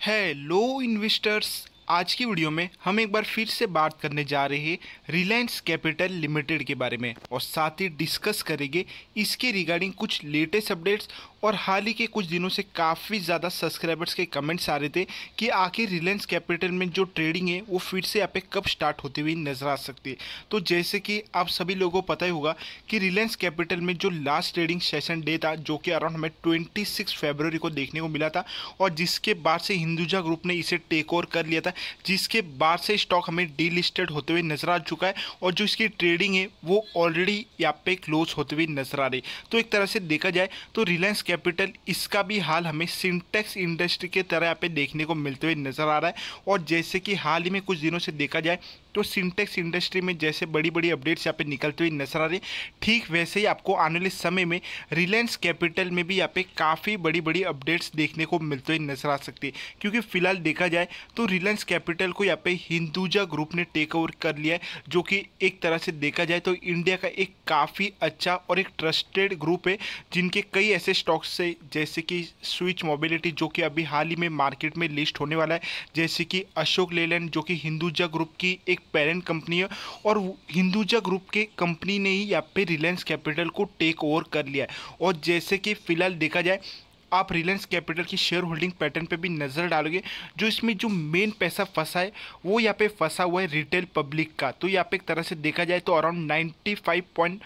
Hello investors आज की video में हम एक बार फिर से बात करने जा रहे हैं रिलायंस कैपिटल लिमिटेड के बारे में और साथ ही डिस्कस करेंगे इसके रिगार्डिंग कुछ लेटेस्ट अपडेट्स और हाल ही के कुछ दिनों से काफ़ी ज़्यादा सब्सक्राइबर्स के कमेंट्स आ रहे थे कि आखिर रिलायंस कैपिटल में जो ट्रेडिंग है, वो फिर से यहाँ पे कब स्टार्ट होती हुई नज़र आ सकती है। तो जैसे कि आप सभी लोगों को पता ही होगा कि रिलायंस कैपिटल में जो लास्ट ट्रेडिंग सेशन डे था, जो कि अराउंड हमें ट्वेंटी फरवरी को देखने को मिला था और जिसके बाद से हिंदुजा ग्रुप ने इसे टेक ओवर कर लिया था। जिसके बाद से स्टॉक हमें डीलिस्टेड होते हुए नज़र आ चुका है और जो इसकी ट्रेडिंग है, वो ऑलरेडी यहाँ पे क्लोज होते हुए नज़र आ रही तो एक तरह से देखा जाए तो रिलायंस कैपिटल इसका भी हाल हमें सिंटेक्स इंडस्ट्री के तरह यहाँ पे देखने को मिलते हुए नज़र आ रहा है। और जैसे कि हाल ही में कुछ दिनों से देखा जाए तो सिंटेक्स इंडस्ट्री में जैसे बड़ी बड़ी अपडेट्स यहाँ पे निकलते हुए नज़र आ रही ठीक वैसे ही आपको आने वाले समय में रिलायंस कैपिटल में भी यहाँ पे काफ़ी बड़ी बड़ी अपडेट्स देखने को मिलते हुए नज़र आ सकती है। क्योंकि फ़िलहाल देखा जाए तो रिलायंस कैपिटल को यहाँ पे हिंदुजा ग्रुप ने टेक ओवर कर लिया है, जो कि एक तरह से देखा जाए तो इंडिया का एक काफ़ी अच्छा और एक ट्रस्टेड ग्रुप है, जिनके कई ऐसे स्टॉक्स से जैसे कि स्विच मोबिलिटी जो कि अभी हाल ही में मार्केट में लिस्ट होने वाला है, जैसे कि अशोक लेलैंड जो कि हिंदुजा ग्रुप की एक पेरेंट कंपनी है और हिंदुजा ग्रुप के कंपनी ने ही यहाँ पे रिलायंस कैपिटल को टेक ओवर कर लिया है। और जैसे कि फ़िलहाल देखा जाए, आप रिलायंस कैपिटल की शेयर होल्डिंग पैटर्न पे भी नज़र डालोगे, जो इसमें जो मेन पैसा फंसा है, वो यहाँ पे फंसा हुआ है रिटेल पब्लिक का। तो यहाँ पे एक तरह से देखा जाए तो around ninety five point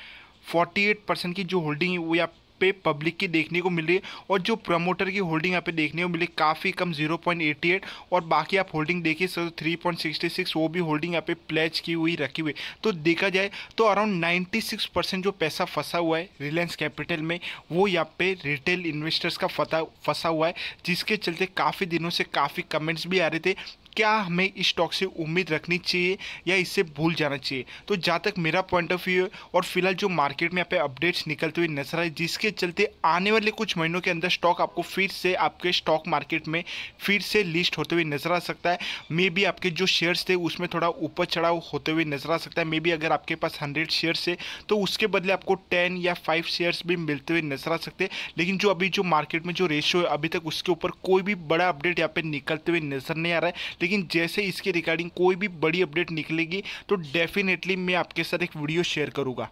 forty eight percent की जो होल्डिंग है, वो यहाँ पे पब्लिक की देखने को मिल रही है और जो प्रमोटर की होल्डिंग यहाँ पे देखने को मिली, काफ़ी कम 0.88 और बाकी आप होल्डिंग देखिए, सर 3.66 वो भी होल्डिंग यहाँ पे प्लेज की हुई, रखी हुई। तो देखा जाए तो अराउंड 96 परसेंट जो पैसा फंसा हुआ है रिलायंस कैपिटल में, वो यहाँ पे रिटेल इन्वेस्टर्स का फता, फंसा हुआ है, जिसके चलते काफ़ी दिनों से काफ़ी कमेंट्स भी आ रहे थे, क्या हमें इस स्टॉक से उम्मीद रखनी चाहिए या इससे भूल जाना चाहिए? तो जहाँ तक मेरा पॉइंट ऑफ़ व्यू है और फ़िलहाल जो मार्केट में यहाँ पे अपडेट्स निकलते हुए नज़र आए जिसके चलते आने वाले कुछ महीनों के अंदर स्टॉक आपको फिर से आपके स्टॉक मार्केट में फिर से लिस्ट होते हुए नज़र आ सकता है। मे बी आपके जो शेयर्स थे उसमें थोड़ा ऊपर चढ़ाव होते हुए नज़र आ सकता है। मे बी अगर आपके पास हंड्रेड शेयर्स है तो उसके बदले आपको टेन या फाइव शेयर्स भी मिलते हुए नज़र आ सकते हैं। लेकिन जो अभी जो मार्केट में जो रेशियो है, अभी तक उसके ऊपर कोई भी बड़ा अपडेट यहाँ पे निकलते हुए नज़र नहीं आ रहा है। लेकिन जैसे इसके रिगार्डिंग कोई भी बड़ी अपडेट निकलेगी तो डेफिनेटली मैं आपके साथ एक वीडियो शेयर करूँगा।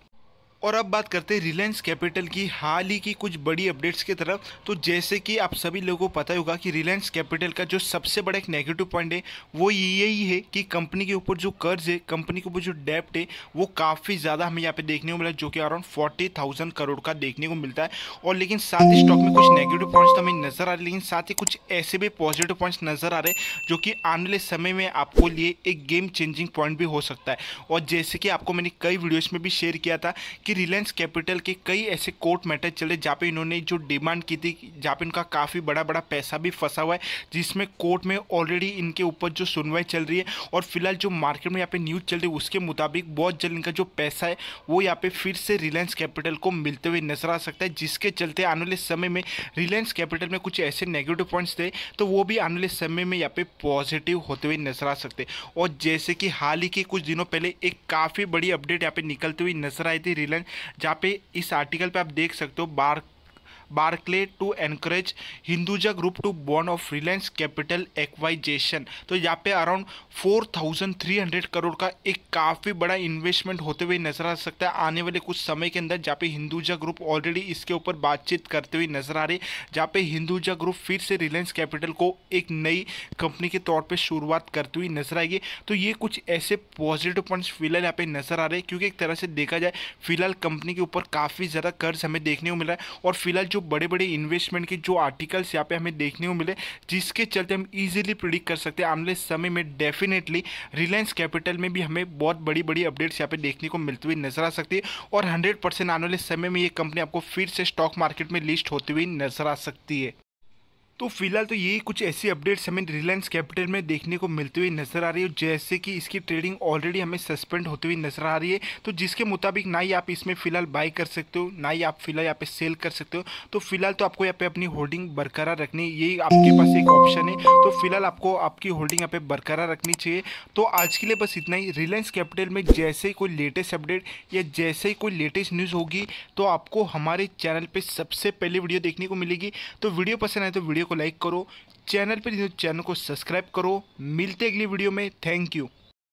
और अब बात करते हैं रिलायंस कैपिटल की। हाल ही की कुछ बड़ी अपडेट्स की तरफ़। तो जैसे कि आप सभी लोगों को पता ही होगा कि रिलायंस कैपिटल का जो सबसे बड़ा एक नेगेटिव पॉइंट है, वो यही है कि कंपनी के ऊपर जो कर्ज है कंपनी के ऊपर जो डेप्ट है, वो काफ़ी ज़्यादा हमें यहाँ पे देखने को मिला, जो कि अराउंड फोर्टी थाउज़ेंड करोड़ का देखने को मिलता है। और लेकिन साथ ही स्टॉक में कुछ नेगेटिव पॉइंट्स तो हमें नज़र आ रहे लेकिन साथ ही कुछ ऐसे भी पॉजिटिव पॉइंट्स नज़र आ रहे जो कि आने वाले समय में आपको लिए एक गेम चेंजिंग पॉइंट भी हो सकता है। और जैसे कि आपको मैंने कई वीडियोज़ में भी शेयर किया था कि रिलायंस कैपिटल के कई ऐसे कोर्ट मैटर चले जहाँ पे इन्होंने जो डिमांड की थी, जहाँ पे इनका काफ़ी बड़ा बड़ा पैसा भी फंसा हुआ है, जिसमें कोर्ट में ऑलरेडी इनके ऊपर जो सुनवाई चल रही है और फ़िलहाल जो मार्केट में यहाँ पे न्यूज़ चल रही है, उसके मुताबिक बहुत जल्द इनका जो पैसा है, वो यहाँ पे फिर से रिलायंस कैपिटल को मिलते हुए नज़र आ सकता है, जिसके चलते आने वाले समय में रिलायंस कैपिटल में कुछ ऐसे नेगेटिव पॉइंट्स थे तो वो भी आने वाले समय में यहाँ पे पॉजिटिव होते हुए नज़र आ सकते और जैसे कि हाल ही के कुछ दिनों पहले एक काफ़ी बड़ी अपडेट यहाँ पे निकलती हुई नज़र आई थी, रिलायंस जहाँ पे इस आर्टिकल पे आप देख सकते हो बार Barclay to encourage Hinduja group to bond of Reliance capital acquisition तो यहाँ पे अराउंड 4,300 करोड़ का एक काफ़ी बड़ा इन्वेस्टमेंट होते हुए नज़र आ सकता है। आने वाले कुछ समय के अंदर जहाँ पे हिंदुजा ग्रुप ऑलरेडी इसके ऊपर बातचीत करते हुए नज़र आ रही जहाँ पे हिंदुजा ग्रुप फिर से रिलायंस कैपिटल को एक नई कंपनी के तौर पर शुरुआत करती हुई नज़र आएगी। तो ये कुछ ऐसे पॉजिटिव पॉइंट्स फ़िलहाल यहाँ पे नज़र आ रहे हैं क्योंकि एक तरह से देखा जाए फ़िलहाल कंपनी के ऊपर काफ़ी ज़्यादा कर्ज हमें देखने को मिल रहा है और फ़िलहाल जो बड़े बड़े इन्वेस्टमेंट के जो आर्टिकल्स यहाँ पे हमें देखने को मिले, जिसके चलते हम इजीली प्रिडिक्ट कर सकते हैं। आने समय में डेफिनेटली रिलायंस कैपिटल में भी हमें बहुत बड़ी बड़ी अपडेट्स यहाँ पे देखने को मिलती हुई नज़र आ सकती है और हंड्रेड परसेंट आने वाले समय में ये कंपनी आपको फिर से स्टॉक मार्केट में लिस्ट होती हुई नज़र आ सकती है। तो फ़िलहाल तो यही कुछ ऐसी अपडेट्स हमें रिलायंस कैपिटल में देखने को मिलती हुई नज़र आ रही है जैसे कि इसकी ट्रेडिंग ऑलरेडी हमें सस्पेंड होती हुई नज़र आ रही है तो जिसके मुताबिक ना ही आप इसमें फ़िलहाल बाई कर सकते हो, ना ही आप फ़िलहाल यहाँ पे सेल कर सकते हो तो फ़िलहाल तो आपको यहाँ पे अपनी होल्डिंग बरकरार रखनी यही आपके पास एक ऑप्शन है तो फ़िलहाल आपको आपकी होल्डिंग यहाँ पे बरकरार रखनी चाहिए। तो आज के लिए बस इतना ही रिलायंस कैपिटल में जैसे ही कोई लेटेस्ट अपडेट या जैसे ही कोई लेटेस्ट न्यूज़ होगी तो आपको हमारे चैनल पर सबसे पहले वीडियो देखने को मिलेगी। तो वीडियो पसंद आए तो वीडियो को लाइक करो, चैनल पर चैनल को सब्सक्राइब करो। मिलते अगली वीडियो में। Thank you.